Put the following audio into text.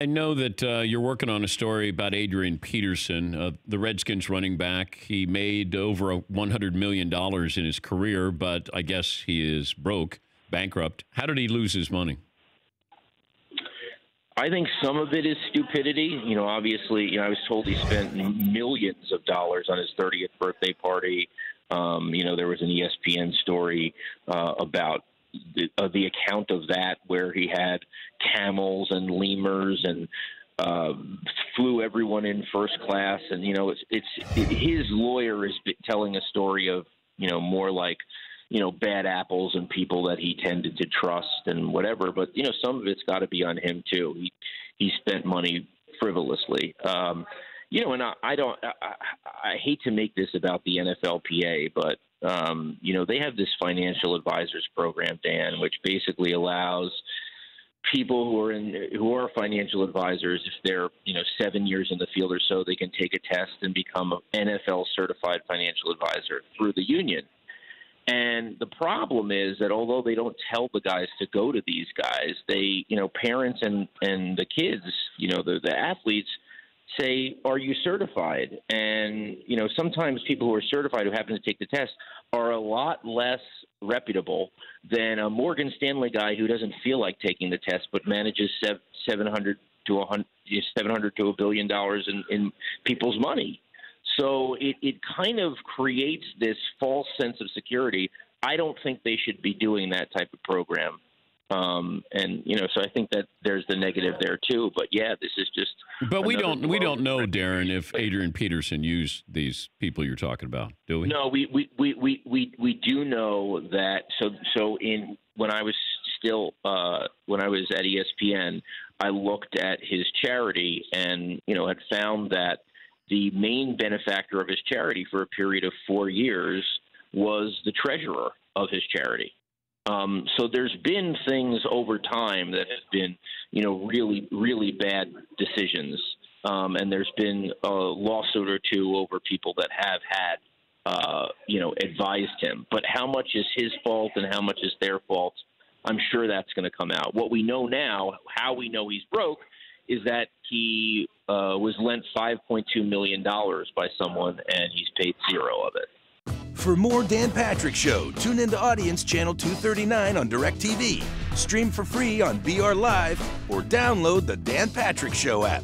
I know that uh, you're working on a story about Adrian Peterson, uh, the Redskins running back. He made over $100 million in his career, but I guess he is broke, bankrupt. How did he lose his money? I think some of it is stupidity. You know, obviously, you know, I was told he spent millions of dollars on his 30th birthday party. Um, you know, there was an ESPN story uh, about the, uh, the account of that where he had camels and lemurs and uh, flew everyone in first class. And you know, it's it's it, his lawyer is telling a story of you know more like you know bad apples and people that he tended to trust and whatever. But you know, some of it's got to be on him too. He he spent money frivolously. Um, you know, and I, I don't. I, I hate to make this about the NFLPA, but um, you know, they have this financial advisors program, Dan, which basically allows people who are in who are financial advisors if they're you know seven years in the field or so they can take a test and become an NFL certified financial advisor through the union. And the problem is that although they don't tell the guys to go to these guys they you know parents and and the kids you know the the athletes say, Are you certified? And, you know, sometimes people who are certified who happen to take the test are a lot less reputable than a Morgan Stanley guy who doesn't feel like taking the test but manages 700 to 100, 700 to a billion dollars in, in people's money. So it, it kind of creates this false sense of security. I don't think they should be doing that type of program. Um, and you know, so I think that there's the negative there too. But yeah, this is just. But we don't we don't know, Darren, if Adrian Peterson used these people you're talking about, do we? No, we we we we we, we do know that. So so in when I was still uh, when I was at ESPN, I looked at his charity and you know had found that the main benefactor of his charity for a period of four years was the treasurer of his charity. Um, so there's been things over time that have been, you know, really, really bad decisions. Um, and there's been a lawsuit or two over people that have had, uh, you know, advised him. But how much is his fault and how much is their fault? I'm sure that's going to come out. What we know now, how we know he's broke, is that he uh, was lent 5.2 million dollars by someone and he's paid zero of it. For more Dan Patrick Show, tune into Audience Channel 239 on DirecTV, stream for free on BR Live, or download the Dan Patrick Show app.